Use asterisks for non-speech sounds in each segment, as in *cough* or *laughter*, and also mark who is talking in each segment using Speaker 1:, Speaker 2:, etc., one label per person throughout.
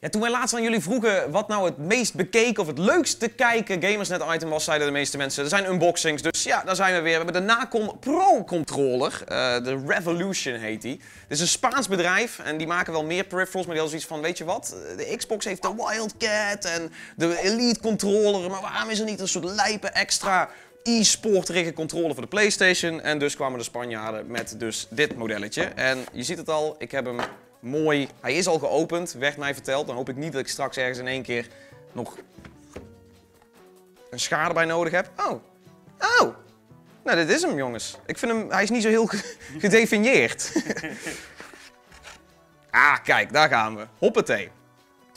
Speaker 1: Ja, toen wij laatst aan jullie vroegen wat nou het meest bekeken of het leukst te kijken Gamersnet item was, zeiden de meeste mensen, er zijn unboxings. Dus ja, daar zijn we weer. We hebben de Nacon Pro controller, eh, de Revolution heet die. Dit is een Spaans bedrijf en die maken wel meer peripherals, maar die hadden zoiets van, weet je wat, de Xbox heeft de Wildcat en de Elite controller, maar waarom is er niet een soort lijpe extra e-sportrige controller voor de PlayStation? En dus kwamen de Spanjaarden met dus dit modelletje. En je ziet het al, ik heb hem mooi. Hij is al geopend, werd mij verteld. Dan hoop ik niet dat ik straks ergens in één keer nog een schade bij nodig heb. Oh. Oh. Nou, dit is hem, jongens. Ik vind hem, hij is niet zo heel ge- *laughs* gedefinieerd. *laughs* ah, kijk, daar gaan we. Hoppatee.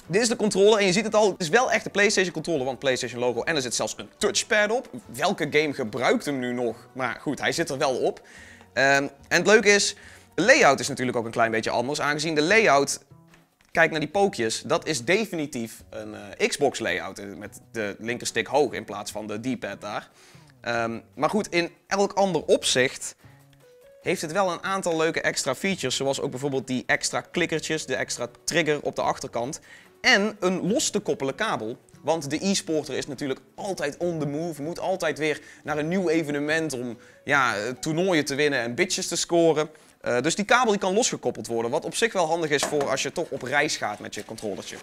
Speaker 1: Dit is de controller en je ziet het al, het is wel echt de PlayStation controller, want PlayStation logo en er zit zelfs een touchpad op. Welke game gebruikt hem nu nog? Maar goed, hij zit er wel op. Ehm, en het leuke is, de layout is natuurlijk ook een klein beetje anders, aangezien de layout, kijk naar die pookjes, dat is definitief een eh, Xbox layout eh, met de linkerstick hoog in plaats van de D-pad daar. Ehm, maar goed, in elk ander opzicht heeft het wel een aantal leuke extra features, zoals ook bijvoorbeeld die extra klikkertjes, de extra trigger op de achterkant en een los te koppelen kabel. Want de e-sporter is natuurlijk altijd on the move, moet altijd weer naar een nieuw evenement om ja, eh, toernooien te winnen en bitches te scoren. Eh, dus die kabel die kan losgekoppeld worden, wat op zich wel handig is voor als je toch op reis gaat met je controllertje.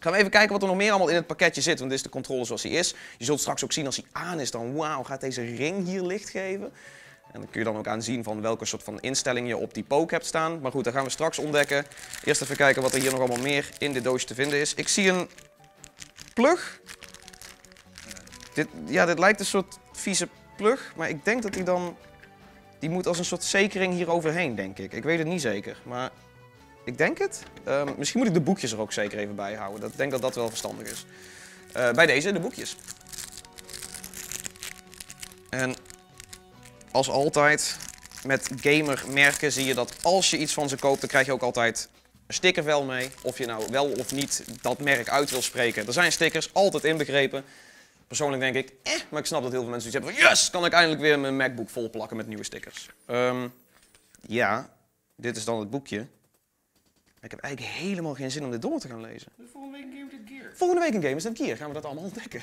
Speaker 1: Gaan we even kijken wat er nog meer allemaal in het pakketje zit, want dit is de controller zoals hij is. Je zult straks ook zien als hij aan is, dan wauw, gaat deze ring hier licht geven. En dan kun je dan ook aanzien van welke soort van instelling je op die poke hebt staan. Maar goed, dat gaan we straks ontdekken. Eerst even kijken wat er hier nog allemaal meer in dit doosje te vinden is. Ik zie een plug. Dit, ja, dit lijkt een soort vieze plug, maar ik denk dat die dan... Die moet als een soort zekering hier overheen, denk ik. Ik weet het niet zeker, maar ik denk het. Ehm, misschien moet ik de boekjes er ook zeker even bij houden. Dat, ik denk dat dat wel verstandig is. Eh, bij deze de boekjes. En als altijd met gamermerken zie je dat als je iets van ze koopt, dan krijg je ook altijd een stickervel mee. Of je nou wel of niet dat merk uit wil spreken. Er zijn stickers, altijd inbegrepen. Persoonlijk denk ik, eh, maar ik snap dat heel veel mensen iets hebben van yes, kan ik eindelijk weer mijn MacBook vol plakken met nieuwe stickers. Ehm, ja, dit is dan het boekje. Ik heb eigenlijk helemaal geen zin om dit door te gaan lezen.
Speaker 2: Volgende week Game of the Gear.
Speaker 1: Volgende week in Gamers Net Gear gaan we dat allemaal ontdekken.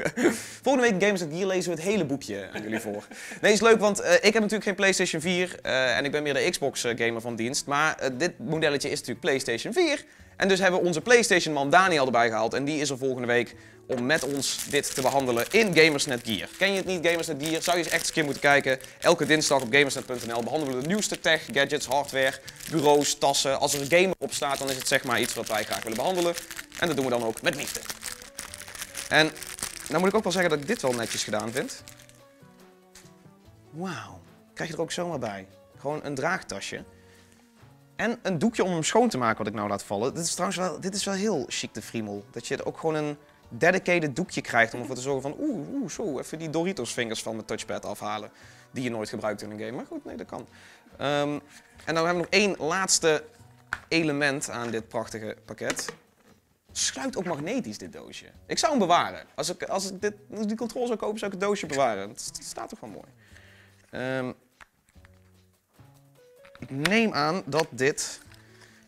Speaker 1: *laughs* Volgende week in Gamers Net Gear lezen we het hele boekje aan jullie voor. Nee, is leuk, want eh, ik heb natuurlijk geen PlayStation 4 eh, en ik ben meer de Xbox eh, gamer van dienst. Maar dit modelletje is natuurlijk PlayStation 4. En dus hebben we onze PlayStation man Daniel erbij gehaald. En die is er volgende week om met ons dit te behandelen in Gamersnet Gear. Ken je het niet, Gamersnet Gear? Zou je eens echt eens een keer moeten kijken. Elke dinsdag op gamersnet.nl behandelen we de nieuwste tech, gadgets, hardware, bureaus, tassen. Als er een gamer op staat, dan is het zeg maar iets wat wij graag willen behandelen. En dat doen we dan ook met liefde. En nou moet ik ook wel zeggen dat ik dit wel netjes gedaan vind. Wauw, krijg je er ook zomaar bij. Gewoon een draagtasje. En een doekje om hem schoon te maken, wat ik nou laat vallen. Dit is trouwens wel, dit is wel heel chic de friemel. Dat je ook gewoon een dedicated doekje krijgt om ervoor te zorgen van... Oeh, oeh, zo, even die Doritos vingers van mijn touchpad afhalen. Die je nooit gebruikt in een game. Maar goed, nee, dat kan. Ehm, en dan hebben we nog één laatste element aan dit prachtige pakket. Sluit ook magnetisch, dit doosje. Ik zou hem bewaren. Als ik, als ik dit, die controle zou kopen, zou ik het doosje bewaren. Het st- staat toch wel mooi. Ik neem aan dat dit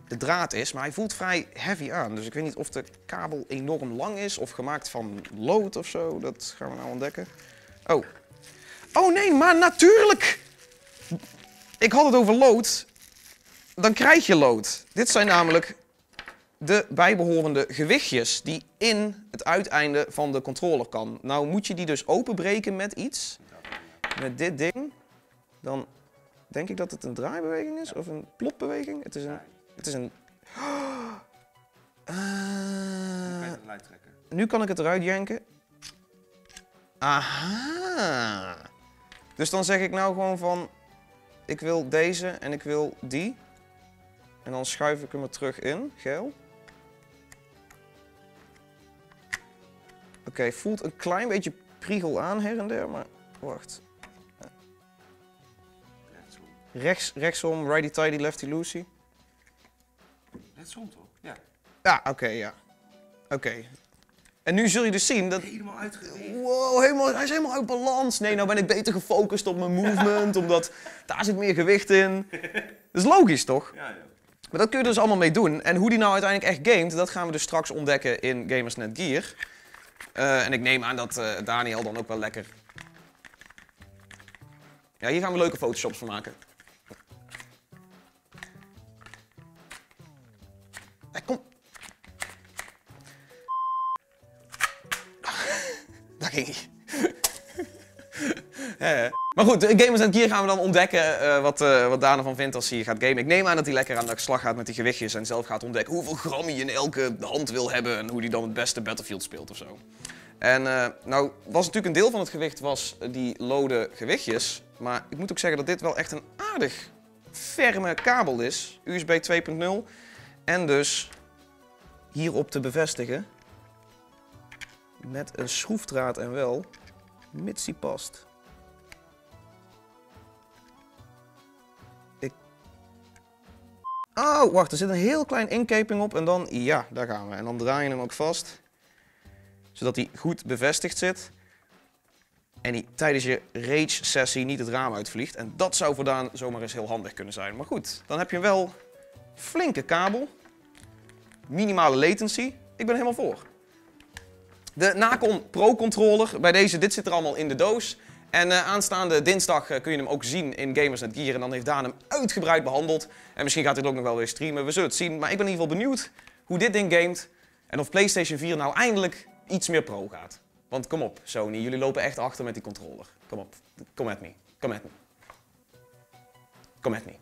Speaker 1: de draad is, maar hij voelt vrij heavy aan. Dus ik weet niet of de kabel enorm lang is of gemaakt van lood of zo. Dat gaan we nou ontdekken. Oh. Oh nee, maar natuurlijk! Ik had het over lood. Dan krijg je lood. Dit zijn namelijk de bijbehorende gewichtjes die in het uiteinde van de controller kan. Nou moet je die dus openbreken met iets. Met dit ding. Dan denk ik dat het een draaibeweging is of een plopbeweging. Het is een... Het is een... *gasps* Ah, nu kan ik het eruit janken. Aha. Dus dan zeg ik nou gewoon van... Ik wil deze en ik wil die. En dan schuif ik hem er terug in, geel. Oké, voelt een klein beetje priegel aan her en der, maar wacht.
Speaker 2: Rechtsom.
Speaker 1: Rechts, rechtsom, righty tighty, lefty loosey.
Speaker 2: Rechtsom toch? Ja.
Speaker 1: Ja, oké, ja. Oké. En nu zul je dus zien dat...
Speaker 2: Helemaal uitgegeven.
Speaker 1: Wow, helemaal, hij is helemaal uit balans. Nee, nou ben ik beter gefocust op mijn movement, omdat daar zit meer gewicht in. *laughs* Dat is logisch, toch?
Speaker 2: Ja, ja.
Speaker 1: Maar dat kun je dus allemaal mee doen. En hoe die nou uiteindelijk echt gamet, dat gaan we dus straks ontdekken in Gamersnet Gear. Eh, en ik neem aan dat eh, Daniel dan ook wel lekker... Ja, hier gaan we leuke photoshops van maken. Hey, kom. Daar ging hij. Maar goed, de Gamers Gear gaan we dan ontdekken eh, wat, eh wat Daan ervan vindt als hij gaat gamen. Ik neem aan dat hij lekker aan de slag gaat met die gewichtjes en zelf gaat ontdekken hoeveel gram hij in elke hand wil hebben en hoe hij dan het beste Battlefield speelt of zo. En eh, nou was natuurlijk een deel van het gewicht was die lode gewichtjes, maar ik moet ook zeggen dat dit wel echt een aardig ferme kabel is, USB 2.0 en dus hierop te bevestigen met een schroefdraad en wel, mits die past. Ik... Oh, wacht, er zit een heel klein inkeping op en dan, ja, daar gaan we. En dan draai je hem ook vast, zodat hij goed bevestigd zit. En hij tijdens je rage-sessie niet het raam uitvliegt. En dat zou voor Daan zomaar eens heel handig kunnen zijn. Maar goed, dan heb je wel flinke kabel. Minimale latency. Ik ben helemaal voor. De Nacon Pro Controller. Bij deze, dit zit er allemaal in de doos. En eh, aanstaande dinsdag eh, kun je hem ook zien in Gamersnet Gear. En dan heeft Daan hem uitgebreid behandeld. En misschien gaat hij het ook nog wel weer streamen. We zullen het zien. Maar ik ben in ieder geval benieuwd hoe dit ding gamet. En of PlayStation 4 nou eindelijk iets meer pro gaat. Want kom op, Sony. Jullie lopen echt achter met die controller. Kom op. Kom met me. Kom met me. Kom met me.